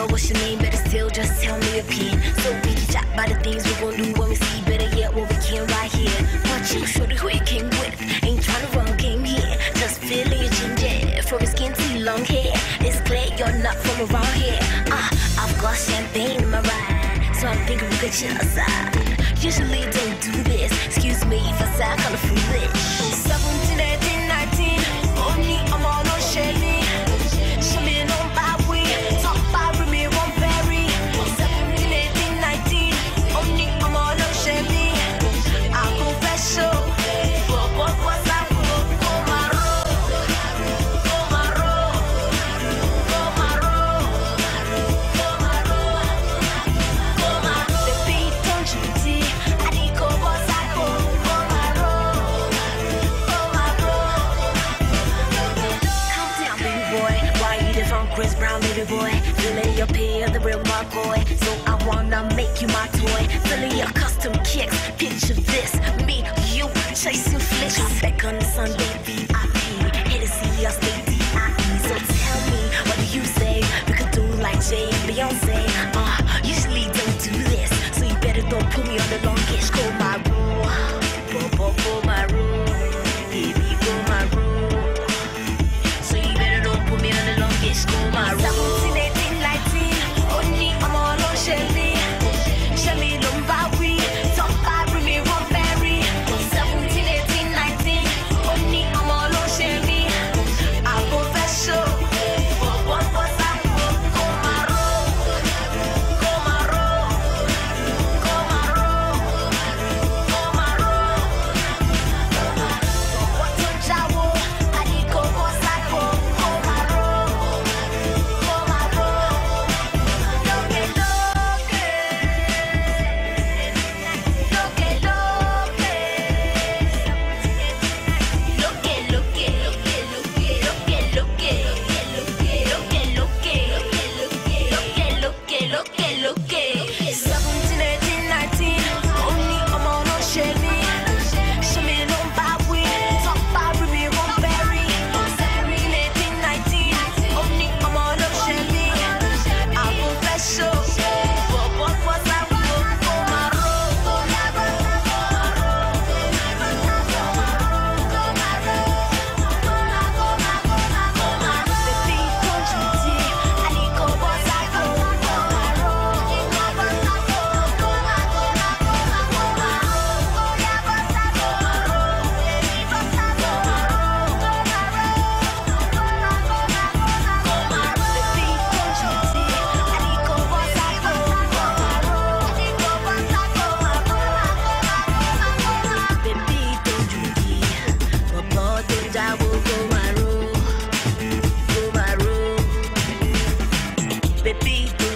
What's girl? What's your name? Better still, just tell me a pin. So we can chat about the things we gon' do when we see. Better yet, what we can right here. But you, shorty, who you came with? Ain't tryna run game here. Just feeling your ginger. From your skin to your long hair. It's clear you're not from around here. Uh, I've got champagne in my ride. So I'm thinking we could chill outside. Usually don't do this. Excuse me if I sound kinda foolish. 17, Chris Brown, baby boy? Feeling your pain, the real McCoy. So I wanna make you my toy. Feeling your custom kicks. baby.